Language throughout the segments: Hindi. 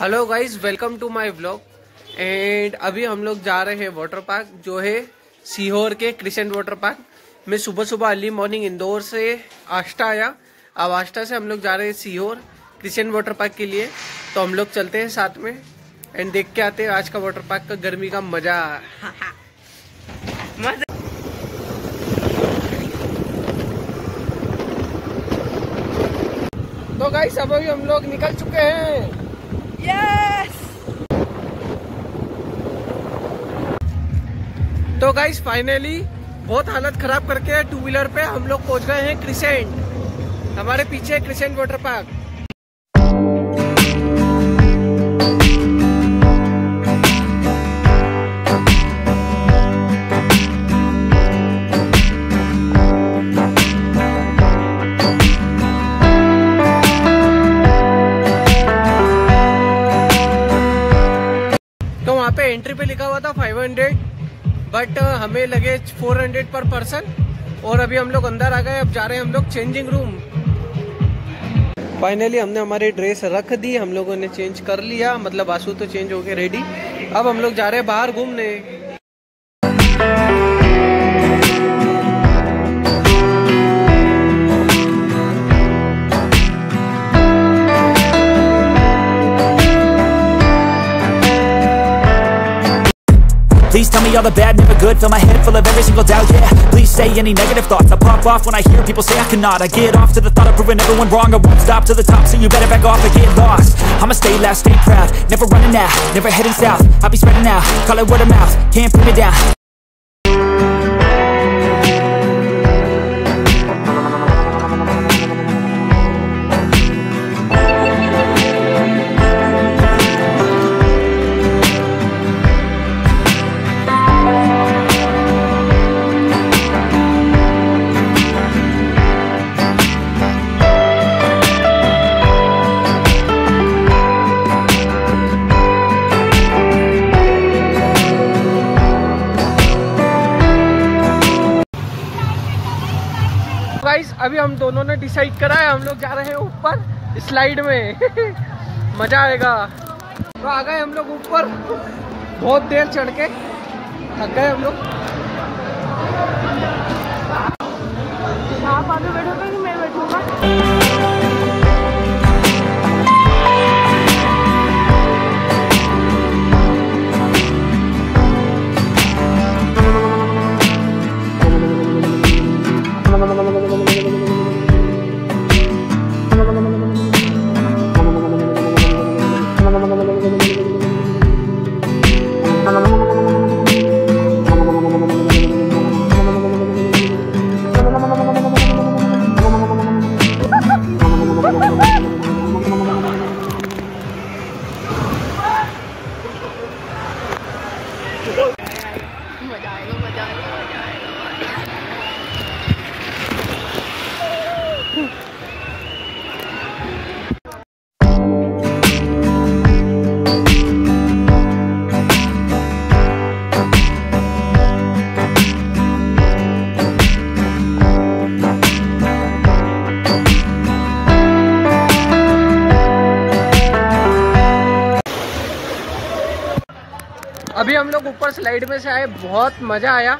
Hello guys welcome to my vlog and अभी हम लोग जा रहे हैं वाटर पार्क जो है सीहोर के क्रिसेंट वाटर पार्क मैं सुबह सुबह अर्ली मॉर्निंग इंदौर से आष्टा आया। अब आष्टा से हम लोग जा रहे हैं सीहोर क्रिसेंट वाटर पार्क के लिए। तो हम लोग चलते हैं साथ में। एंड देख के आते हैं आज का वाटर पार्क का गर्मी का मज़ा। गाइस अब अभी हम लोग निकल चुके हैं। यस तो गाइस फाइनली बहुत हालत खराब करके टू व्हीलर पे हम लोग पहुँच गए हैं क्रिसेंट हमारे पीछे क्रिसेंट वाटर पार्क वहाँ पे एंट्री पे लिखा हुआ था 500 बट हमें लगे 400 पर पर्सन और अभी हम लोग अंदर आ गए, अब जा रहे हैं हम लोग चेंजिंग रूम फाइनली हमने हमारी ड्रेस रख दी, हम लोगों ने चेंज कर लिया मतलब आँसू तो चेंज हो गए रेडी अब हम लोग जा रहे हैं बाहर घूमने. Tell me all the bad, never good. Fill my head full of every single doubt, yeah. Please say any negative thoughts. I pop off when I hear people say I cannot. I get off to the thought of proving everyone wrong. I won't stop to the top, so you better back off and get lost. I'ma stay loud, stay proud. Never running out, never heading south. I'll be spreading out, call it word of mouth Can't put me down guys अभी हम दोनों ने डिसाइड करा है, हम लोग जा रहे हैं ऊपर स्लाइड में। मज़ा आएगा। तो आ गए हम लोग ऊपर, बहुत देर चढ़ के थक गए हम लोग। आप आगे बैठोगे कि मैं बैठूँगा। लोग ऊपर स्लाइड में से आए बहुत मज़ा आया।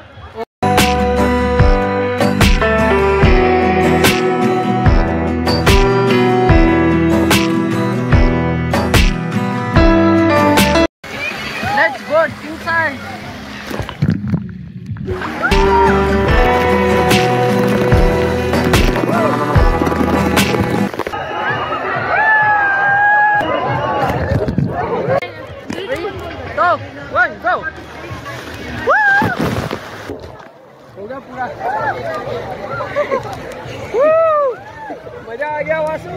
पूरा। मज़ा आ गया, वासु।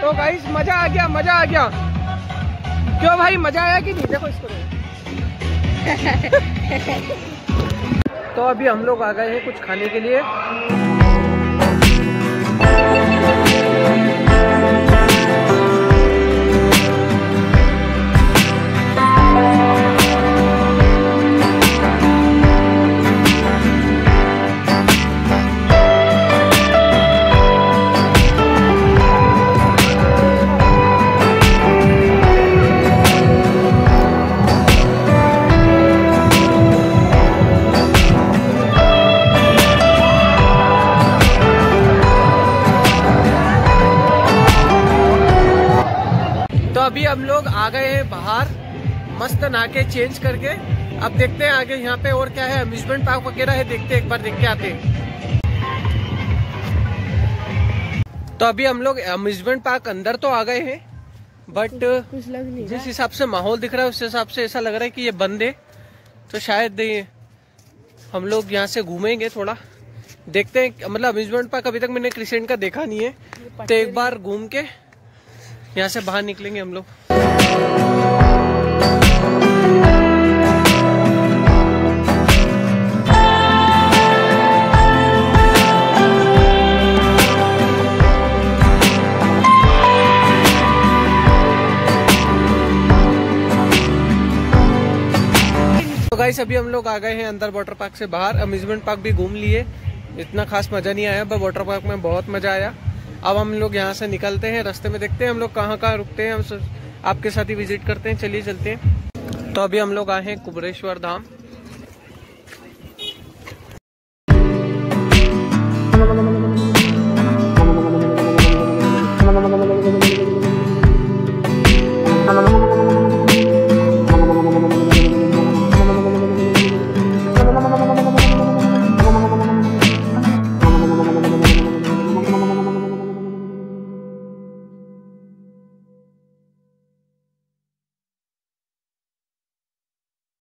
तो गाइस मज़ा आ गया, मज़ा आ गया। क्यों भाई, मज़ा आया कि नहीं? देखो इसको। तो अभी हम लोग आ गए हैं कुछ खाने के लिए। आ गए हैं बाहर मस्त नहा के चेंज करके। अब देखते हैं आगे यहाँ पे और क्या है अम्यूजमेंट पार्क वगैरह है देखते हैं एक बार देख के आते हैं। तो अभी हम लोग अम्यूजमेंट पार्क अंदर तो आ गए हैं बट कुछ लग नहीं जिस हिसाब से माहौल दिख रहा है उस हिसाब से ऐसा लग रहा है कि ये बंद है। तो शायद हम लोग यहाँ से घूमेंगे थोड़ा। देखते हैं मतलब अम्यूजमेंट पार्क अभी तक मैंने क्रिसेंट का देखा नहीं है। तो एक बार घूम के यहाँ से बाहर निकलेंगे हम लोग। गाइस अभी हम लोग आ गए हैं अंदर वाटर पार्क से बाहर। अम्यूजमेंट पार्क भी घूम लिए। इतना खास मज़ा नहीं आया पर वाटर पार्क में बहुत मज़ा आया। अब हम लोग यहाँ से निकलते हैं, रास्ते में देखते हैं हम लोग कहाँ कहाँ रुकते हैं, हम आपके साथ ही विज़िट करते हैं। चलिए चलते हैं। तो अभी हम लोग आए हैं कुबरेश्वर धाम।